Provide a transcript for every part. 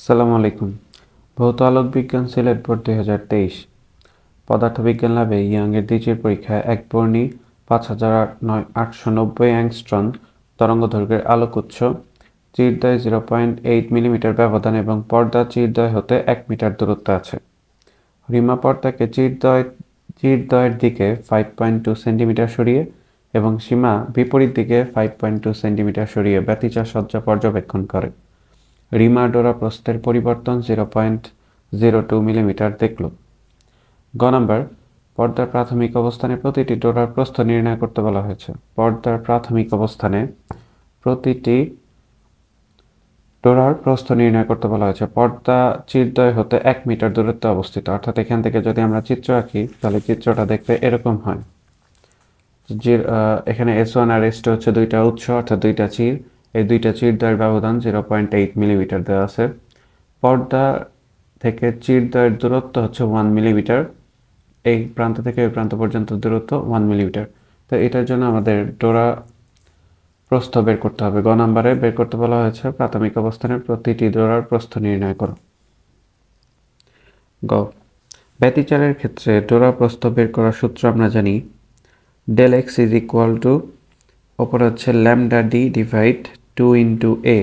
আসসালামু আলাইকুম। ভৌত আলোক বিজ্ঞান সিলেট বোর্ড দুই হাজার তেইশ। পদার্থবিজ্ঞান ল্যাবে ইয়াংয়ের দ্বিতীয় পরীক্ষায় এক বর্ণী পাঁচ হাজার নয় আটশো নব্বই অ্যাংস্ট্রন তরঙ্গ দৈর্ঘ্যের আলোক উৎস চিরদয় জিরো পয়েন্ট এইট মিলিমিটার ব্যবধান এবং পর্দা চিরদয় হতে এক মিটার দূরত্ব আছে। রিমা পর্দাকে চিরদয় চিরদয়ের দিকে ফাইভ পয়েন্ট টু সেন্টিমিটার সরিয়ে এবং সীমা বিপরীত দিকে ফাইভ পয়েন্ট টু সেন্টিমিটার সরিয়ে ব্যতিচার সজ্জা পর্যবেক্ষণ করে। রিমা ডোরা প্রস্থের পরিবর্তন zero point zero two millimetre দেখল। গ নম্বর, পর্দার প্রাথমিক অবস্থানে প্রতিটি ডোরার প্রস্থ নির্ণয় করতে বলা হয়েছে। পর্দার প্রাথমিক অবস্থানে প্রতিটি ডোরার প্রস্থ নির্ণয় করতে বলা হয়েছে। পর্দা চিরদয় হতে এক মিটার দূরত্বে অবস্থিত। অর্থাৎ এখান থেকে যদি আমরা চিত্র আঁকি, তাহলে চিত্রটা দেখতে এরকম হয়। এখানে এস ওয়ান আর এস টু হচ্ছে দুইটা উৎস, অর্থাৎ দুইটা চির। এই দুইটা চিরদ্বয়ের ব্যবধান জিরো পয়েন্ট এইট মিলিমিটার দেওয়া আছে। পর্দা থেকে চিরদ্বয়ের দূরত্ব হচ্ছে ওয়ান মিলিমিটার এই প্রান্ত থেকে ওই প্রান্ত পর্যন্ত দূরত্ব ওয়ান মিলিমিটার তো এটার জন্য আমাদের ডোরা প্রস্থ বের করতে হবে। গ নাম্বারে বের করতে বলা হয়েছে, প্রাথমিক অবস্থানে প্রতিটি ডোরার প্রস্থ নির্ণয় করো। গ। ব্যতিচারের ক্ষেত্রে ডোরা প্রস্থ বের করার সূত্র আমরা জানি del X is equal to ওপরে হচ্ছে lambda D divide two into A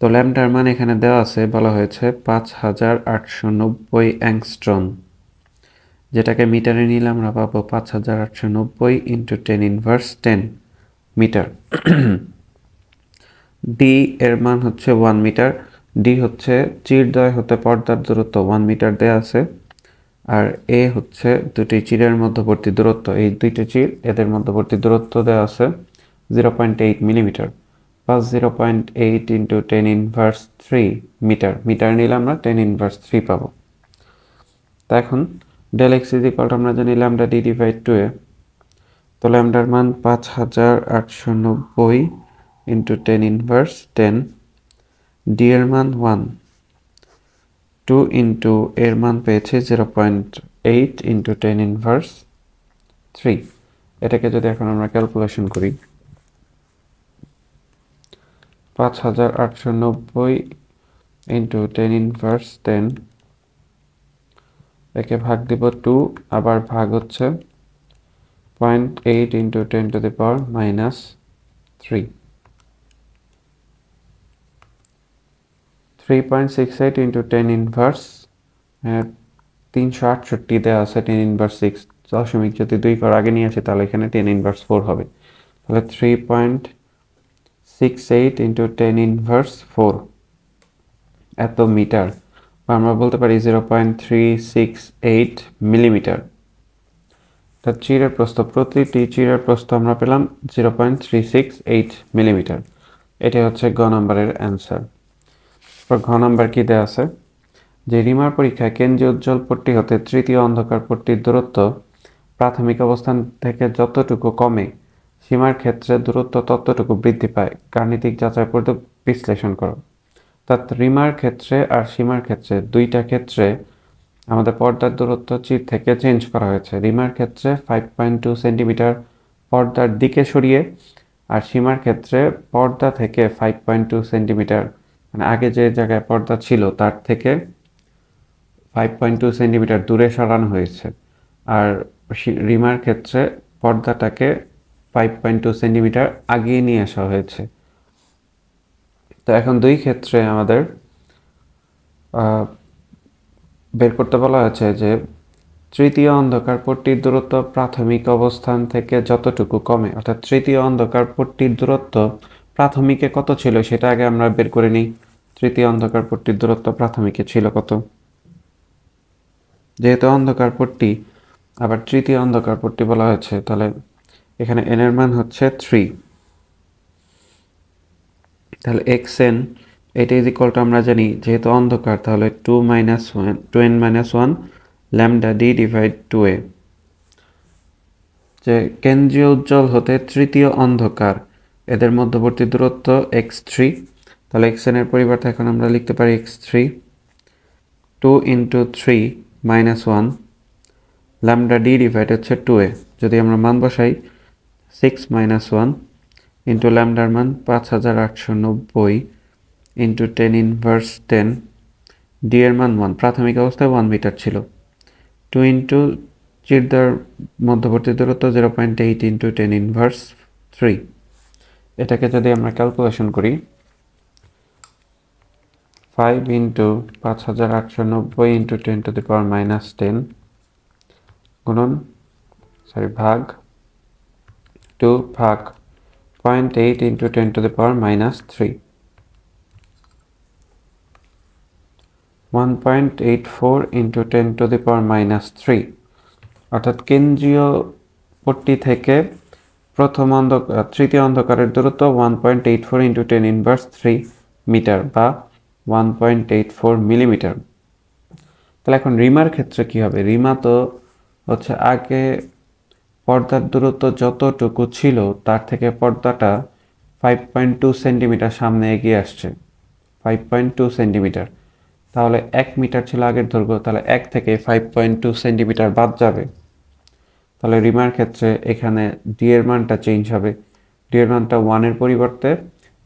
তো ল্যামডার মান এখানে দেওয়া আছে, বলা হয়েছে পাঁচ হাজার আটশো নব্বই অ্যাংস্ট্রন যেটাকে মিটারে নিলে আমরা পাবো পাঁচ হাজার আটশো নব্বই into ten inverse ten metre D এর মান হচ্ছে ওয়ান মিটার ডি হচ্ছে চিরদয় হতে পর্দার দূরত্ব ওয়ান মিটার দেওয়া আছে, আর এ হচ্ছে দুটি চিরের মধ্যবর্তী দূরত্ব, এই দুইটি চির এদের মধ্যবর্তী দূরত্ব দেওয়া আছে zero point eight millimetre plus zero point eight into ten inverse three metre metre নিলে আমরা টেন ইনভার্স থ্রি পাবো। তা এখন ডেল এক্স ইজ ইকাল আমরা জানি lambda D divide two A, তো ল্যামডার মান পাঁচ হাজার আটশো নব্বই into ten inverse ten D এর মান ওয়ান টু ইন্টু এর মান পেয়েছে zero point eight into ten inverse three. এটাকে যদি এখন আমরা ক্যালকুলেশন করি পাঁচ হাজার আটশো নব্বই ইন্টু টেন ইনভার্স টেন একে ভাগ দিব টু আবার ভাগ হচ্ছে point eight into ten to the power minus three three point six eight into ten inverse তিনশো আটষট্টি দেওয়া আছে টেন ইনভার্স সিক্স দশমিক যদি দুই কর আগে নিয়ে আসি, তাহলে এখানে টেন ইনভার্স ফোর হবে। তাহলে three point six eight into ten inverse four এত মিটার। বা আমরা বলতে পারি zero point three six eight millimetre তা চিরের প্রস্থ, প্রতিটি চিরের প্রস্থ আমরা পেলাম zero point three six eight millimetre এটি হচ্ছে গ নম্বরের অ্যান্সার তারপর ঘ নম্বর কী দেওয়া আছে? যে রিমার পরীক্ষায় কেন্দ্রীয় উজ্জ্বল পট্টি হতে তৃতীয় অন্ধকার পট্টির দূরত্ব প্রাথমিক অবস্থান থেকে যতটুকু কমে সীমার ক্ষেত্রে দূরত্ব ততটুকু বৃদ্ধি পায়। গাণিতিক যাচাই করতে বিশ্লেষণ করো। অর্থাৎ রিমার ক্ষেত্রে আর সীমার ক্ষেত্রে দুইটা ক্ষেত্রে আমাদের পর্দার দূরত্ব চির থেকে চেঞ্জ করা হয়েছে। রিমার ক্ষেত্রে ফাইভ পয়েন্ট টু সেন্টিমিটার পর্দার দিকে সরিয়ে আর সীমার ক্ষেত্রে পর্দা থেকে ফাইভ পয়েন্ট টু সেন্টিমিটার মানে আগে যে জায়গায় পর্দা ছিল তার থেকে ফাইভ পয়েন্ট টু সেন্টিমিটার দূরে সরানো হয়েছে। আর রিমার ক্ষেত্রে পর্দাটাকে ফাইভ পয়েন্ট টু সেন্টিমিটার আগিয়ে নিয়ে আসা হয়েছে। তো এখন দুই ক্ষেত্রে আমাদের বের করতে বলা হয়েছে যে তৃতীয় অন্ধকার পট্টির দূরত্ব প্রাথমিক অবস্থান থেকে যতটুকু কমে, অর্থাৎ তৃতীয় অন্ধকার পট্টির দূরত্ব প্রাথমিকে কত ছিল সেটা আগে আমরা বের করে নিই। তৃতীয় অন্ধকার পট্টির দূরত্ব প্রাথমিকে ছিল কত? যেহেতু অন্ধকার পট্টি, আবার তৃতীয় অন্ধকার পট্টি বলা হয়েছে, তাহলে এখানে এন এর মান হচ্ছে থ্রি তাহলে এক্স এন এটা ইজ টু আমরা জানি যেহেতু অন্ধকার, তাহলে two minus one two N minus one lambda D divide two A যে কেন্দ্রীয় উজ্জ্বল হতে তৃতীয় অন্ধকার, এদের মধ্যবর্তী দূরত্ব এক্স থ্রি তাহলে এক্স এনের পরিবর্তে এখন আমরা লিখতে পারি X three two into three minus one lambda D divide হচ্ছে টু এ যদি আমরা মান বসাই সিক্স মাইনাস ওয়ান ইন্টু ল্যামডার মান পাঁচ হাজার আটশো নব্বই into ten inverse ten D এর মান ওয়ান প্রাথমিক অবস্থায় ওয়ান মিটার ছিল। টু ইন্টু চিরদার মধ্যবর্তী দূরত্ব zero point eight into ten inverse three এটাকে যদি আমরা ক্যালকুলেশন করি ফাইভ ইন্টু পাঁচ হাজার আটশো নব্বই into ten to the power minus ten গুণন সরি ভাগ টু ভাগ point eight into ten to the power minus three one point eight four into ten to the power minus three অর্থাৎ কেন্দ্রীয় পট্টি থেকে প্রথম অন্ধকার তৃতীয় অন্ধকারের দূরত্ব one point eight four into ten inverse three metre বা one point eight four millimetre তাহলে এখন রিমার ক্ষেত্রে কি হবে? রিমা তো হচ্ছে আগে পর্দার দূরত্ব যতটুকু ছিল, তার থেকে পর্দাটা ফাইভ পয়েন্ট টু সেন্টিমিটার সামনে এগিয়ে আসছে। ফাইভ পয়েন্ট টু সেন্টিমিটার তাহলে এক মিটার ছিল আগের দৈর্ঘ্য, তাহলে এক থেকে ফাইভ পয়েন্ট টু সেন্টিমিটার বাদ যাবে। তাহলে রিমার ক্ষেত্রে এখানে ডি এর মানটা চেঞ্জ হবে। ডি এর মানটা ওয়ানের পরিবর্তে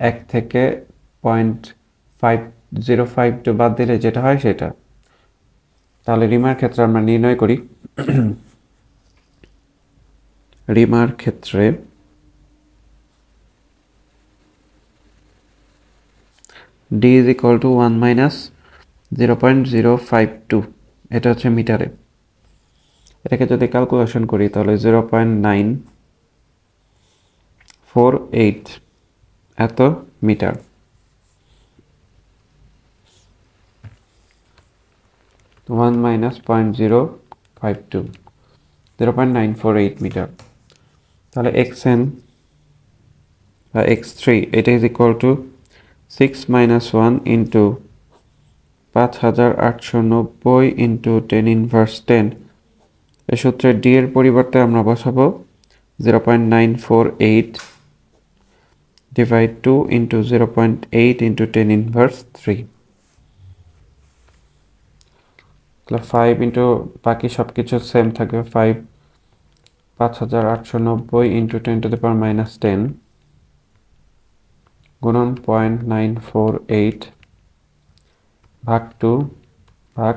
এক থেকে point five zero five two বাদ দিলে যেটা হয় সেটা। তাহলে রিমার ক্ষেত্রে আমরা নির্ণয় করি রিমার ক্ষেত্রে D is equal to one minus zero point zero five two এটা হচ্ছে মিটারে। এটাকে যদি ক্যালকুলেশন করি, তাহলে zero point nine four eight এত metre. One minus point zero five two zero point nine four eight metre. তাহলে এক্স এন বা এক্স থ্রি এটা is equal to six minus one into পাঁচ হাজার আটশো নব্বই ইন্টু টেন ইনভার্স টেন এ সূত্রে D এর পরিবর্তে আমরা বসাবো zero point nine four eight divide two into zero point eight into ten inverse three তাহলে ফাইভ ইন্টু বাকি সব কিছু সেম থাকবে ফাইভ পাঁচ হাজার আটশো নব্বই into ten to the power minus ten গুণন পয়েন্ট নাইন ফোর এইট ভাগ টু ভাগ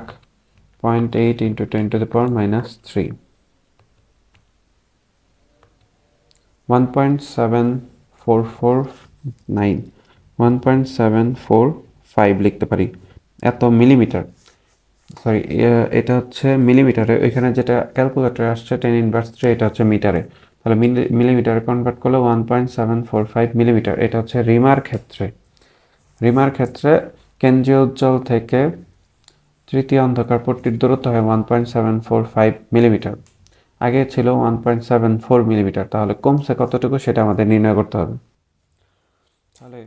point eight into ten to the power minus three one point seven four four nine one point seven four five লিখতে পারি। এত millimetre sorry এটা হচ্ছে মিলিমিটারে এখানে যেটা ক্যালকুলেটারে আসছে টেন ইনভার্স থ্রি এটা হচ্ছে মিটারে তাহলে মিলিমিটারে কনভার্ট করলে one point seven four five millimetre এটা হচ্ছে রিমার ক্ষেত্রে। রিমার ক্ষেত্রে কেন্দ্রীয় উজ্জ্বল থেকে তৃতীয় অন্ধকার পট্টির দূরত্ব হয় one point seven four five millimetre আগে ছিল one point seven four millimetre তাহলে কমছে কতটুকু সেটা আমাদের নির্ণয় করতে হবে। তাহলে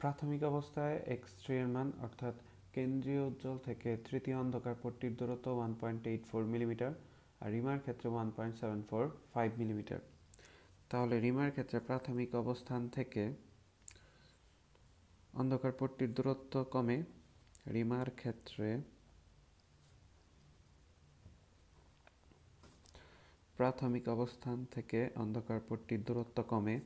প্রাথমিক অবস্থায় এক্স থ্রি এর মান, অর্থাৎ কেন্দ্রীয় উজ্জ্বল থেকে তৃতীয় অন্ধকার পট্টির দূরত্ব one point eight four millimetre আর রিমার ক্ষেত্রে one point seven four five millimetre তাহলে রিমার ক্ষেত্রে প্রাথমিক অবস্থান থেকে অন্ধকার পট্টির দূরত্ব কমে, রিমার ক্ষেত্রে প্রাথমিক অবস্থান থেকে অন্ধকার পট্টির দূরত্ব কমে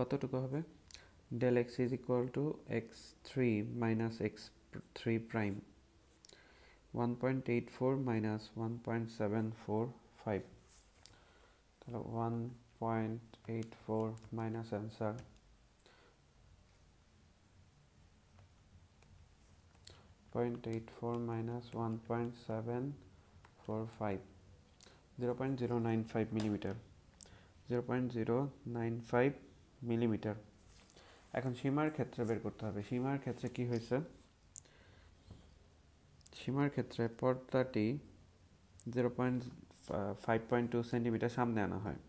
কতটুকু হবে? Del X is equal to X three minus X three prime one point eight four minus one point seven four five তাহলে one point eight four minus answer point eight four minus one point seven four five zero point zero nine five millimetre zero point zero nine five millimetre. এখন সীমার ক্ষেত্রে বের করতে হবে। সীমার ক্ষেত্রে কি হয়েছে? সীমার ক্ষেত্রে পর্দাটি zero point five point two centimetre সামনে আনা হয়।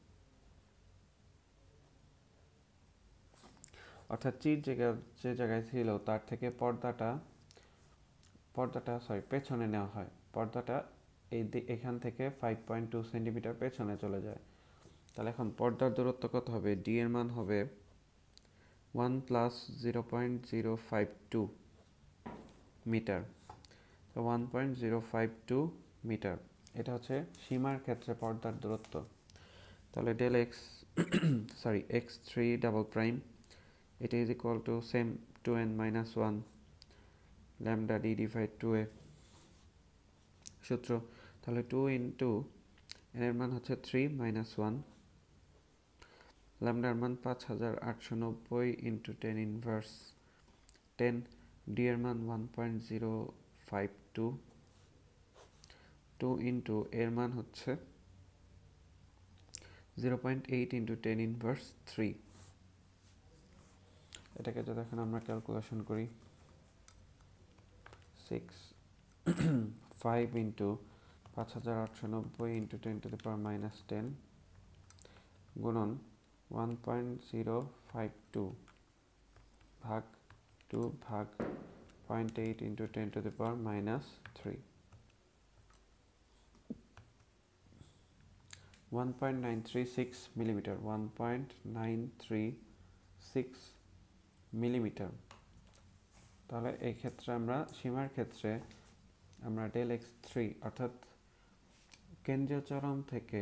অর্থাৎ চির জায়গা যে জায়গায় ছিল, তার থেকে পর্দাটা পর্দাটা সরি পেছনে নেওয়া হয়। পর্দাটা এই এখান থেকে ফাইভ পয়েন্ট টু সেন্টিমিটার পেছনে চলে যায়। তাহলে এখন পর্দার দূরত্ব কত হবে? ডি এর মান হবে one plus zero point zero five two metre তো one point zero five two metre এটা হচ্ছে সীমার ক্ষেত্রে পর্দার দূরত্ব। তাহলে del X sorry X three double prime এটা is equal to same two N minus one lambda D divide two A সূত্র। তাহলে টু ইন্টু এর মান হচ্ছে থ্রি মাইনাস ওয়ান ল্যামডার মান পাঁচ হাজার আটশো নব্বই into ten inverse ten D এর মান one point zero five two two into এর মান হচ্ছে zero point eight into ten inverse three এটাকে যদি এখন আমরা ক্যালকুলেশন করি সিক্স ফাইভ ইন্টু পাঁচ হাজার আটশো নব্বই into ten to the power minus ten গুণন one point zero five two ভাগ টু ভাগ point eight into ten to the power minus three one point nine three six millimetre one point nine three six millimetre তাহলে এই ক্ষেত্রে আমরা সীমার ক্ষেত্রে আমরা ডেল এক্স থ্রি অর্থাৎ কেন্দ্রীয় চরম থেকে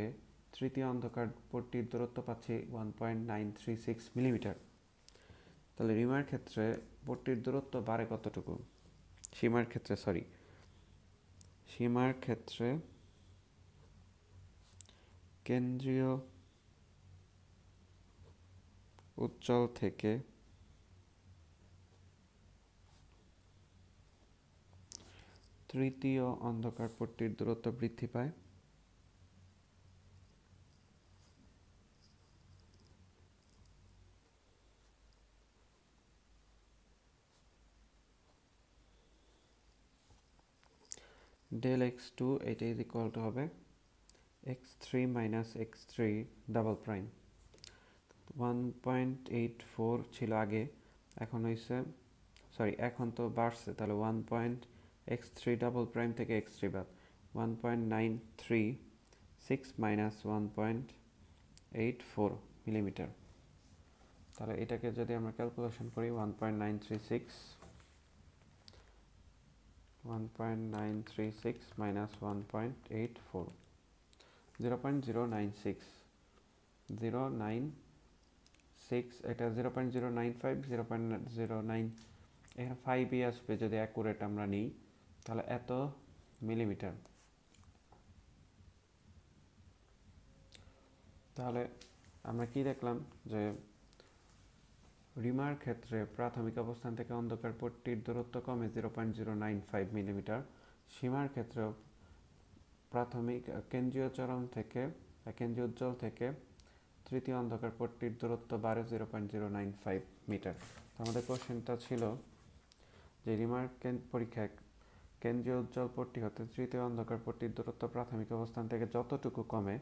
তৃতীয় অন্ধকার পট্টির দূরত্ব পাচ্ছি one point nine three six millimetre তাহলে রিমার ক্ষেত্রে পট্টির দূরত্ব বাড়ে কতটুকু? সীমার ক্ষেত্রে সরি সীমার ক্ষেত্রে কেন্দ্রীয় উজ্জ্বল থেকে তৃতীয় অন্ধকার পট্টির দূরত্ব বৃদ্ধি পায়। ডেল এক্স টু এটা ইজ ইকুয়াল টু হবে x three minus x three double prime one point eight four ছিল আগে, এখন হয়েছে সরি এখন তো বাড়ছে, তাহলে one point x three double prime থেকে এক্স থ্রি বাদ। One point nine three six minus one point eight four millimetre তাহলে এটাকে যদি আমরা ক্যালকুলেশন করি one point nine three six 1.936 minus 1.84 0 0.096 0 096 এটা 0.095 0 0.09 এখানে ফাইভ আসবে যদি অ্যাকুরেট আমরা নিই, তাহলে এত মিলিমিটার তাহলে আমরা কি দেখলাম যে রিমার ক্ষেত্রে প্রাথমিক অবস্থান থেকে অন্ধকার পট্টির দূরত্ব কমে zero point zero nine five millimetre সীমার ক্ষেত্রেও প্রাথমিক কেন্দ্রীয় চরম থেকে, কেন্দ্রীয় উজ্জ্বল থেকে তৃতীয় অন্ধকার পট্টির দূরত্ব বারো zero point zero nine five metre আমাদের কোশ্চেনটা ছিল যে রিমার পরীক্ষায় কেন্দ্রীয় উজ্জ্বল পট্টি হতে তৃতীয় অন্ধকার পট্টির দূরত্ব প্রাথমিক অবস্থান থেকে যতটুকু কমে,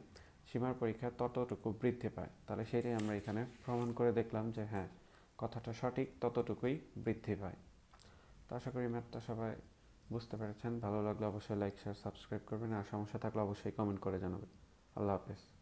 সীমার পরীক্ষা ততটুকু বৃদ্ধি পায়। তাহলে সেটাই আমরা এখানে প্রমাণ করে দেখলাম যে হ্যাঁ কথাটা সঠিক, ততটুকুই বৃদ্ধি পায়। তো আশা করি ম্যাথটা সবাই বুঝতে পেরেছেন। ভালো লাগলে অবশ্যই লাইক শেয়ার সাবস্ক্রাইব করবেন। আর সমস্যা থাকলে অবশ্যই কমেন্ট করে জানাবেন। আল্লাহ হাফেজ।